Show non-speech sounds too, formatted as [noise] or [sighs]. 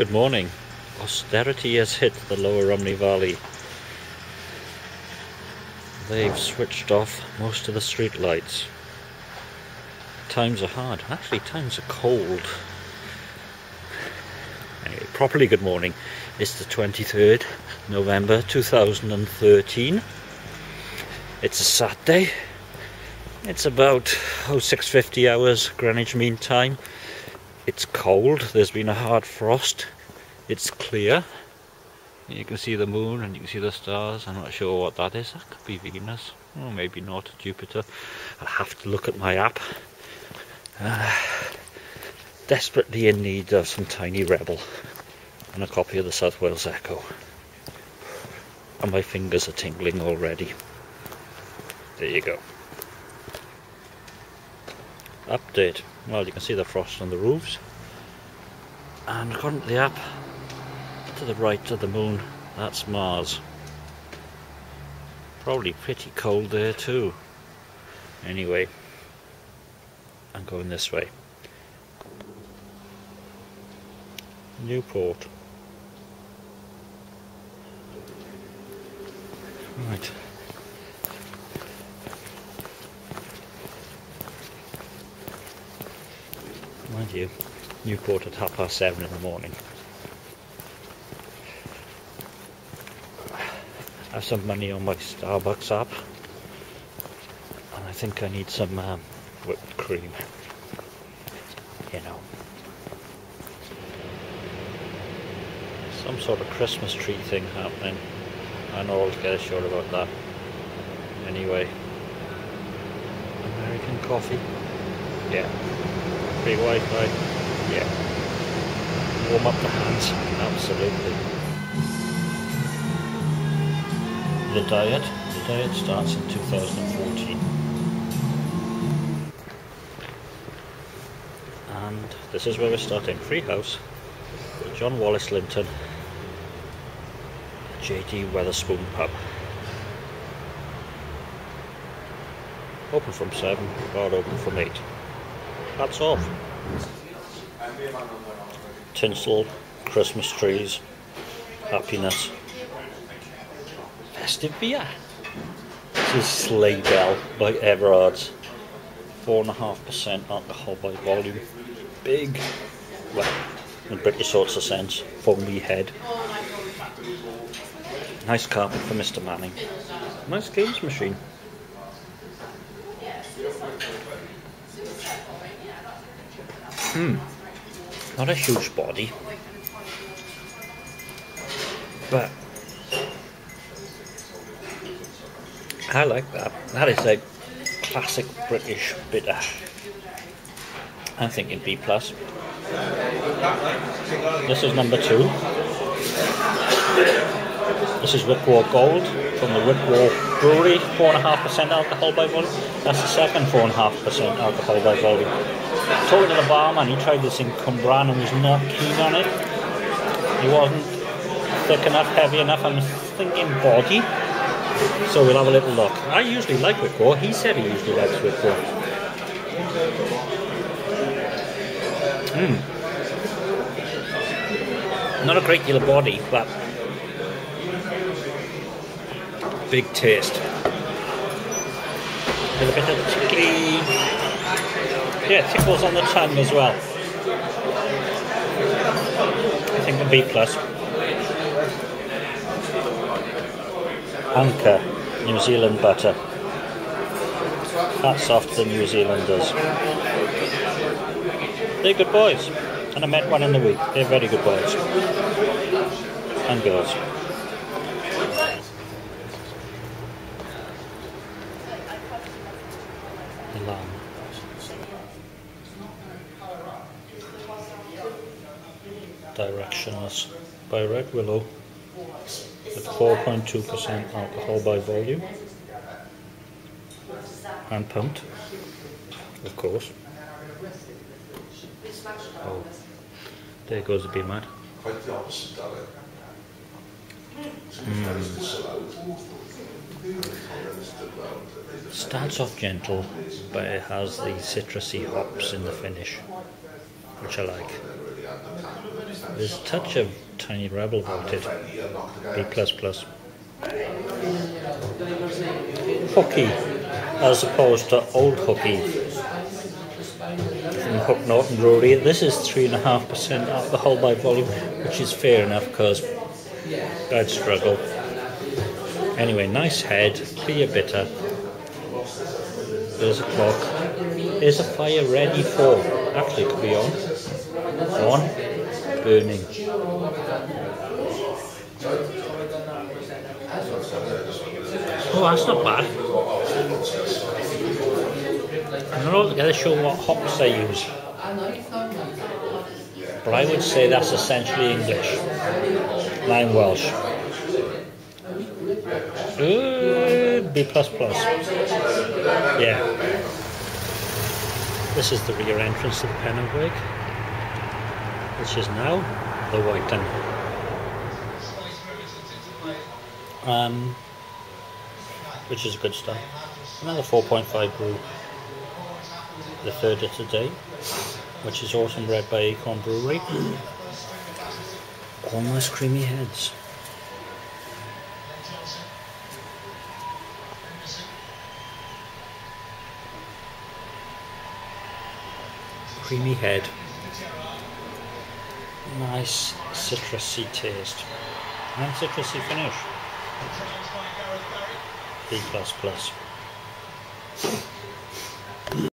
Good morning. Austerity has hit the lower Rhymney Valley. They've switched off most of the street lights. Times are hard. Actually, times are cold. Anyway, properly good morning. It's the 23rd November 2013. It's a Saturday. It's about oh 6.50 hours Greenwich Mean Time. It's cold, there's been a hard frost, it's clear. You can see the moon and you can see the stars. I'm not sure what that is. That could be Venus. Or maybe not, Jupiter. I'll have to look at my app. Uh, [sighs] desperately in need of some tiny rebel and a copy of the South Wales Echo. And my fingers are tingling already. There you go. Update. Well, you can see the frost on the roofs. And according to the app, to the right of the moon, that's Mars. Probably pretty cold there too. Anyway, I'm going this way. Newport. Right. Mind you, Newport at half past seven in the morning. I have some money on my Starbucks app and I think I need some um, whipped cream. You know. Some sort of Christmas tree thing happening. I know I'll get sure about that. Anyway. American coffee? Yeah. Free Wi-Fi? Yeah. Warm up the hands? Absolutely. The diet? The diet starts in 2014. And this is where we're starting. Free House John Wallace Linton, JD Wetherspoon Pub. Open from 7, bar open from 8. That's off. Tinsel, Christmas trees, happiness. Festive beer. This is Sleigh Bell by Everard's. 4.5% alcohol by volume. Big, well, in British sorts of sense, foamy head. Nice carpet for Mr. Manning. Nice games machine. Hmm. Not a huge body. But I like that. That is a classic British bitter. I'm thinking B plus. This is number two. This is Wickwar Gold from the Wickwar Brewery, 4.5% alcohol by volume. That's the second 4.5% alcohol by volume. Talking to the barman, he tried this in Cwmbran and was not keen on it. He wasn't thick enough, heavy enough. I'm thinking body. So we'll have a little look. I usually like Wickwar. He said he usually likes Wickwar. Mm. Not a great deal of body, but big taste. A bit of tickly, yeah, tickles on the tongue as well. I think a B plus. Anchor, New Zealand butter. That's to the New Zealanders. They're good boys. And I met one in the week. They're very good boys. And girls. Directionless by Red Willow with 4.2% alcohol by volume. Hand pumped, of course. Oh, there goes the bee mad. Mm. Starts off gentle, but it has the citrusy hops in the finish, which I like. There's a touch of tiny rebel about it. B plus plus. Hooky, as opposed to old hooky from Hook Norton Brewery. This is three and a half percent alcohol by volume, which is fair enough because I'd struggle. Anyway, nice head, clear bitter. There's a clock. There's a fire ready for. Actually, it could be on. On. Burning. Oh, that's not bad. I'm not altogether sure what hops they use. But I would say that's essentially English. Nine Welsh. Ooh, B plus plus. Yeah. This is the rear entrance to the Pen and Wig, which is now the Whiting. Um, which is a good stuff. Another 4.5 brew. The third of today, which is awesome bred by Acorn Brewery. Almost creamy heads. Creamy head. Nice citrusy taste. And citrusy finish. B plus plus.